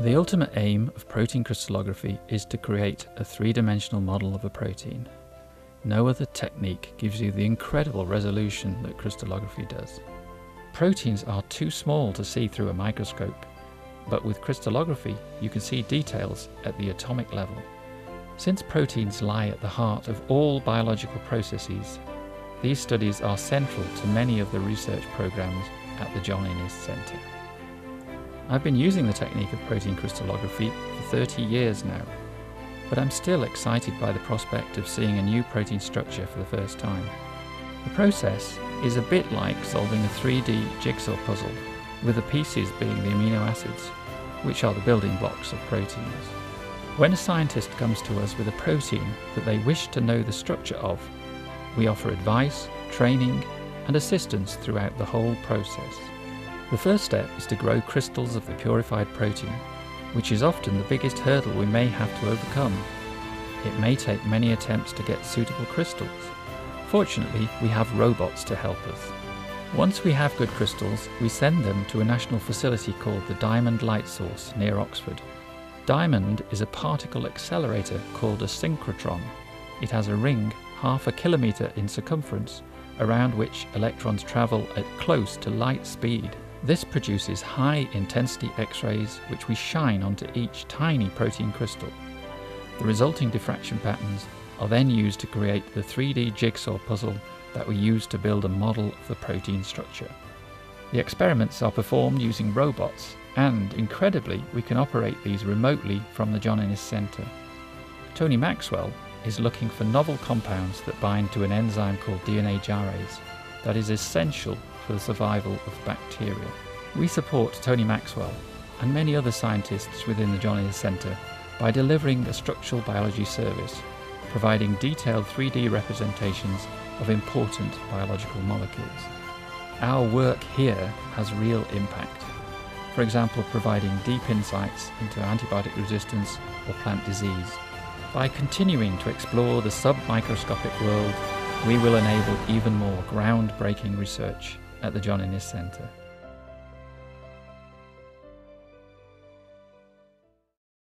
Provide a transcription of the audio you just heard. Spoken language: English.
The ultimate aim of protein crystallography is to create a three-dimensional model of a protein. No other technique gives you the incredible resolution that crystallography does. Proteins are too small to see through a microscope, but with crystallography you can see details at the atomic level. Since proteins lie at the heart of all biological processes, these studies are central to many of the research programs at the John Innes Centre. I've been using the technique of protein crystallography for 30 years now, but I'm still excited by the prospect of seeing a new protein structure for the first time. The process is a bit like solving a 3D jigsaw puzzle, with the pieces being the amino acids, which are the building blocks of proteins. When a scientist comes to us with a protein that they wish to know the structure of, we offer advice, training, and assistance throughout the whole process. The first step is to grow crystals of the purified protein, which is often the biggest hurdle we may have to overcome. It may take many attempts to get suitable crystals. Fortunately, we have robots to help us. Once we have good crystals, we send them to a national facility called the Diamond Light Source near Oxford. Diamond is a particle accelerator called a synchrotron. It has a ring half a kilometre in circumference around which electrons travel at close to light speed. This produces high intensity X-rays which we shine onto each tiny protein crystal. The resulting diffraction patterns are then used to create the 3D jigsaw puzzle that we use to build a model of the protein structure. The experiments are performed using robots and, incredibly, we can operate these remotely from the John Innes Centre. Tony Maxwell is looking for novel compounds that bind to an enzyme called DNA gyrase that is essential for the survival of bacteria. We support Tony Maxwell and many other scientists within the John Innes Centre by delivering a structural biology service, providing detailed 3D representations of important biological molecules. Our work here has real impact. For example, providing deep insights into antibiotic resistance or plant disease. By continuing to explore the sub-microscopic world we will enable even more groundbreaking research at the John Innes Centre.